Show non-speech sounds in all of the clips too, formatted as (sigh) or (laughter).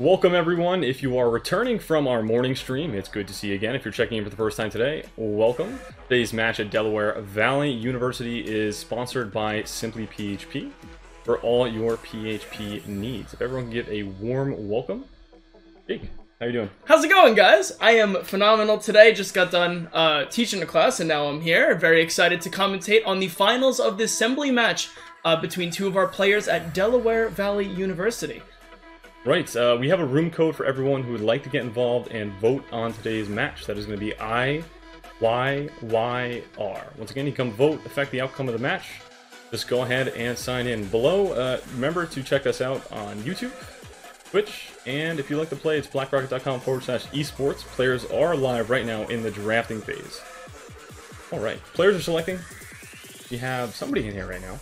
Welcome everyone. If you are returning from our morning stream, it's good to see you again. If you're checking in for the first time today, welcome. Today's match at Delaware Valley University is sponsored by Simply PHP for all your PHP needs. If everyone can give a warm welcome. Jake, how you doing? How's it going, guys? I am phenomenal today. Just got done uh, teaching a class, and now I'm here. Very excited to commentate on the finals of the assembly match uh, between two of our players at Delaware Valley University. Right, uh, we have a room code for everyone who would like to get involved and vote on today's match. That is going to be I, Y, Y, R. Once again, you come vote, affect the outcome of the match. Just go ahead and sign in below. Uh, remember to check us out on YouTube, Twitch, and if you like to play, it's blackrocket.com forward slash esports. Players are live right now in the drafting phase. Alright, players are selecting. We have somebody in here right now.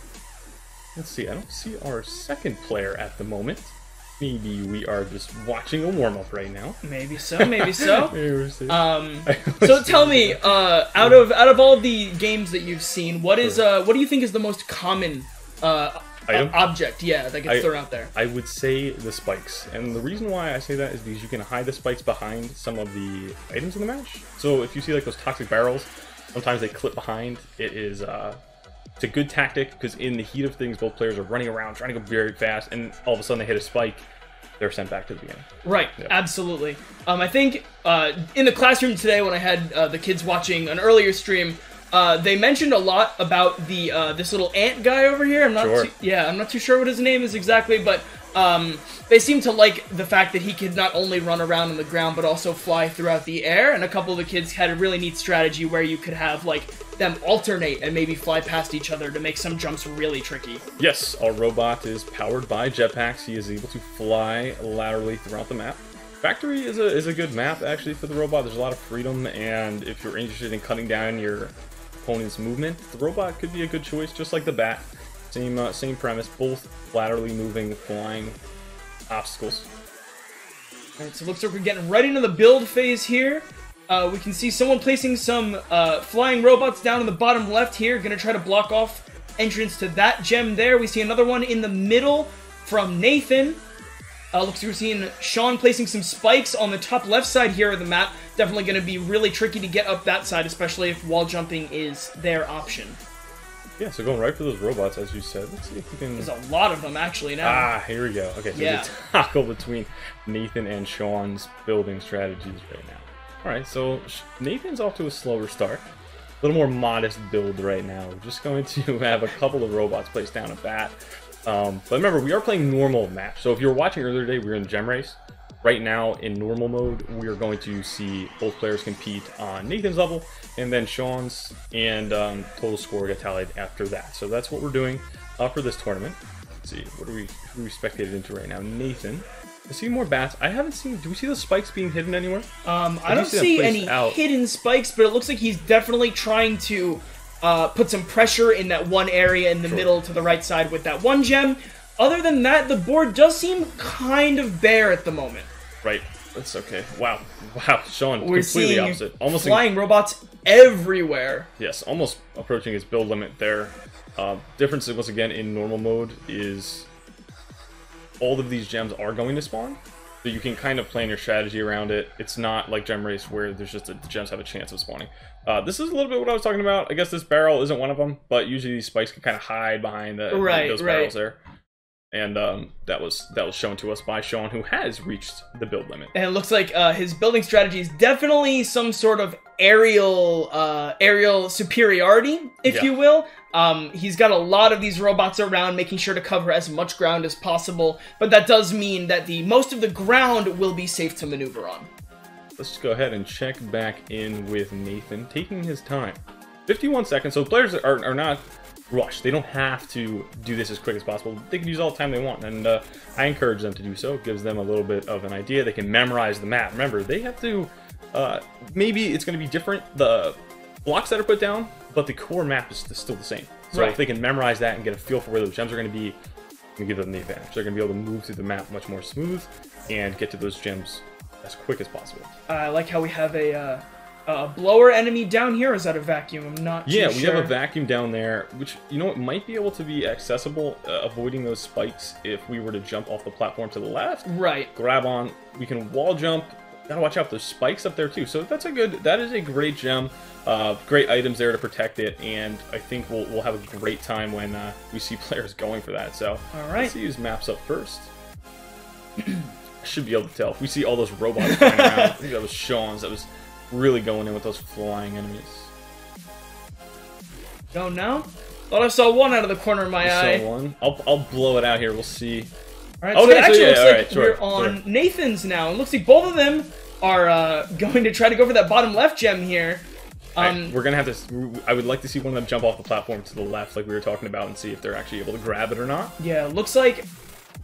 Let's see, I don't see our second player at the moment. Maybe we are just watching a warm up right now. Maybe so, maybe so. (laughs) Maybe Um, (laughs) so tell me, uh, out of out of all the games that you've seen, what is uh, what do you think is the most common uh, Item? object? Yeah, that gets I- thrown out there. I would say the spikes, and the reason why I say that is because you can hide the spikes behind some of the items in the match. So if you see like those toxic barrels, sometimes they clip behind. It is uh, it's a good tactic because in the heat of things, both players are running around trying to go very fast, and all of a sudden they hit a spike. They're sent back to the beginning. Right, absolutely. Um, I think uh, in the classroom today, when I had uh, the kids watching an earlier stream, uh, they mentioned a lot about the uh, this little ant guy over here. I'm not, Sure. too, yeah, I'm not too sure what his name is exactly, but um, they seem to like the fact that he could not only run around on the ground but also fly throughout the air. And a couple of the kids had a really neat strategy where you could have like them alternate and maybe fly past each other to make some jumps really tricky. Yes, our robot is powered by jetpacks. He is able to fly laterally throughout the map. Factory is a, is a good map actually for the robot. There's a lot of freedom, and if you're interested in cutting down your opponent's movement, the robot could be a good choice, just like the bat. Same uh, same premise, both laterally moving, flying obstacles. Alright, so looks like we're getting right into the build phase here. Uh, we can see someone placing some uh, flying robots down in the bottom left here, gonna try to block off entrance to that gem there. We see another one in the middle from Nathan. Uh, looks like we're seeing Sean placing some spikes on the top left side here of the map. Definitely gonna be really tricky to get up that side, especially if wall jumping is their option. Yeah, so going right for those robots, as you said. Let's see if we can. There's a lot of them actually now. Ah, here we go. Okay, so Yeah. the (laughs) toggle between Nathan and Sean's building strategies right now. All right, so Nathan's off to a slower start. A little more modest build right now. We're just going to (laughs) have a couple of robots placed down a bat. Um, but remember, we are playing normal match. So if you were watching earlier today, we were in gem race. Right now, in normal mode, we are going to see both players compete on Nathan's level, and then Sean's and um, total score get tallied after that. So that's what we're doing uh, for this tournament. Let's see, what are we who are we spectated into right now? Nathan. I see more bats. I haven't seen. Do we see the spikes being hidden anywhere? Um, I do don't see see any out. hidden spikes, but it looks like he's definitely trying to uh, put some pressure in that one area in the middle to the right side with that one gem. Other than that, the board does seem kind of bare at the moment. Right. That's okay. Wow. Wow. Sean, We're completely opposite. Almost in- flying robots everywhere. Yes, almost approaching his build limit there. Uh, difference once again in normal mode is all of these gems are going to spawn, so you can kind of plan your strategy around it. It's not like Gem Race where there's just a, the gems have a chance of spawning. Uh, this is a little bit what I was talking about. I guess this barrel isn't one of them, but usually these spikes can kind of hide behind the, Right, those right. barrels there. And um, that was that was shown to us by Sean, who has reached the build limit. And it looks like uh, his building strategy is definitely some sort of aerial uh, aerial superiority, if Yeah. you will. Um, he's got a lot of these robots around, making sure to cover as much ground as possible. But that does mean that the most of the ground will be safe to maneuver on. Let's just go ahead and check back in with Nathan, taking his time. 51 seconds, so players are, are not rushed. They don't have to do this as quick as possible. They can use all the time they want, and uh, I encourage them to do so. It gives them a little bit of an idea. They can memorize the map. Remember, they have to, uh, maybe it's going to be different, the blocks that are put down, but the core map is still the same. So Right. if they can memorize that and get a feel for where those gems are going to be, and give them the advantage. They're going to be able to move through the map much more smooth and get to those gems as quick as possible. Uh, I like how we have a uh, a blower enemy down here, or is that a vacuum? I'm not Yeah, we sure. have a vacuum down there, which, you know, it might be able to be accessible, uh, avoiding those spikes if we were to jump off the platform to the left. Right. Grab on, we can wall jump. Gotta watch out, there's spikes up there too. So that's a good, that is a great gem. Uh, great items there to protect it, and I think we'll, we'll have a great time when uh, we see (laughs) players going for that. So All right. let's use maps up first. (clears throat) I should be able to tell. If we see all those robots flying around, I think that was Sean's that was really going in with those flying enemies. Don't know. Thought I saw one out of the corner of my eye. So one. I'll, I'll blow it out here. We'll see. All right, Okay, so it so actually yeah, looks all like right, sure, we're on sure. Nathan's now. It looks like both of them are uh, (laughs) going to try to go for that bottom left gem here. Um, we're gonna have to. I would like to see one of them jump off the platform to the left, like we were talking about, and see if they're actually able to grab it or not. yeah, looks like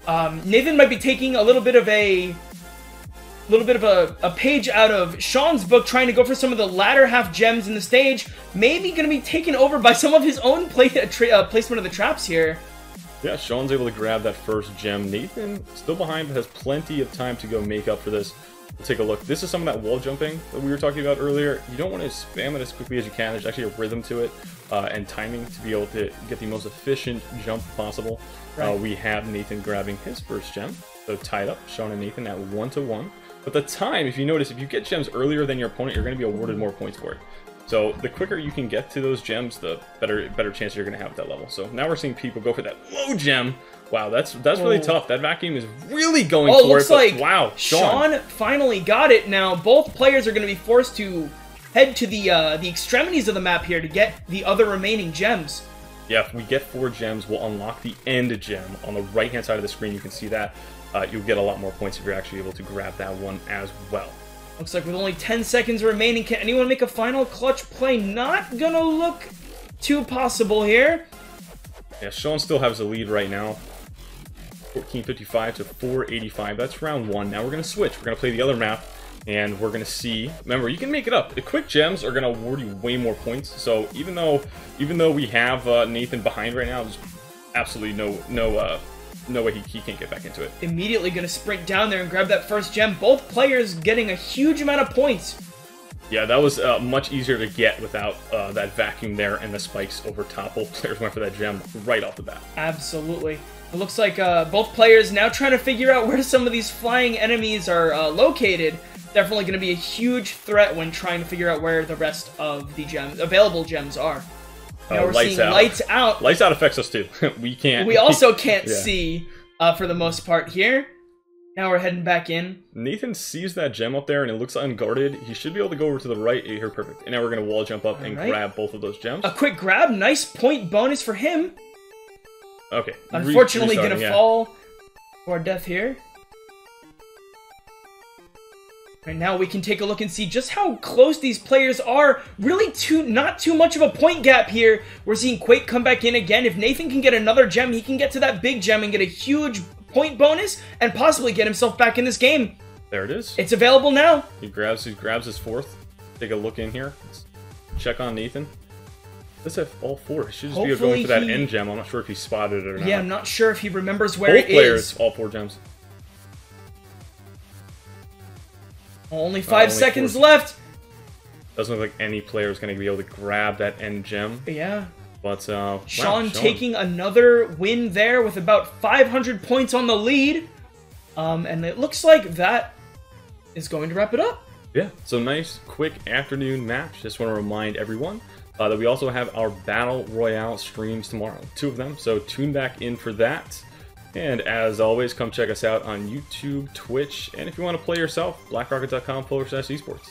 um, Nathan might be taking a little bit of a little bit of a, a page out of Sean's book, trying to go for some of the latter half gems in the stage. Maybe going to be taken over by some of his own play, uh, uh, placement of the traps here. Yeah, Sean's able to grab that first gem. Nathan still behind, but has plenty of time to go make up for this. We'll take a look. This is some of that wall jumping that we were talking about earlier. You don't want to spam it as quickly as you can. There's actually a rhythm to it uh, and timing to be able to get the most efficient jump possible. Uh, we have Nathan grabbing his first gem, so tied up, Sean and Nathan at one to one. But the time, if you notice, if you get gems earlier than your opponent, you're going to be awarded more points for it. So the quicker you can get to those gems, the better better chance you're going to have at that level. So now we're seeing people go for that low gem. Wow, that's that's really Oh. tough. That vacuum is really going Oh, it for looks it. like wow, Sean. Sean finally got it. Now both players are going to be forced to head to the uh, the extremities of the map here to get the other remaining gems. Yeah, if we get four gems, we'll unlock the end gem on the right hand side of the screen. You can see that. Uh, you'll get a lot more points if you're actually able to grab that one as well. Looks like with only 10 seconds remaining, can anyone make a final clutch play? Not gonna look too possible here. Yeah, Sean still has the lead right now. 1455 to 485. That's round one. Now we're going to switch. We're going to play the other map, and we're going to see. Remember, you can make it up. The quick gems are going to award you way more points. So even though even though we have uh, Nathan behind right now, there's absolutely no no uh, no way he, he can't get back into it. Immediately gonna sprint down there and grab that first gem. Both players getting a huge amount of points. Yeah, that was uh, much easier to get without uh, that vacuum there and the spikes over top. Both players went for that gem right off the bat. Absolutely. It looks like uh, both players now trying to figure out where some of these flying enemies are uh, located. Definitely going to be a huge threat when trying to figure out where the rest of the gems, available gems are. Now Uh, we're lights seeing out. lights out. Lights out affects us too. (laughs) we can't. We also (laughs) can't Yeah. see uh, for the most part here. Now we're heading back in. Nathan sees that gem up there and it looks unguarded. He should be able to go over to the right here, perfect. And now we're gonna wall jump up and Alright. grab both of those gems. A quick grab, nice point bonus for him. Okay. re- Unfortunately, gonna yeah. fall for death here. Right now, we can take a look and see just how close these players are. Really, too not too much of a point gap here. We're seeing Quake come back in again. If Nathan can get another gem, he can get to that big gem and get a huge point bonus and possibly get himself back in this game. There it is. It's available now. He grabs he grabs his fourth. Take a look in here. Let's check on Nathan. Let's have all four. He should just be going for that he- end gem. I'm not sure if he spotted it or not. Yeah, I'm not sure if he remembers where Both it players, is. all four gems. Only five only seconds four. left. Doesn't look like any player is going to be able to grab that end gem. Yeah. But uh, wow, Sean taking another win there with about 500 points on the lead. Um, and it looks like that is going to wrap it up. Yeah, so nice, quick afternoon match. Just want to remind everyone uh, that we also have our Battle Royale streams tomorrow. Two of them, so tune back in for that. And as always, come check us out on YouTube, Twitch, and if you want to play yourself, blackrocket.com forward slash esports.